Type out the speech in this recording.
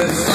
Yes.